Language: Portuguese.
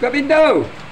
Gabindo!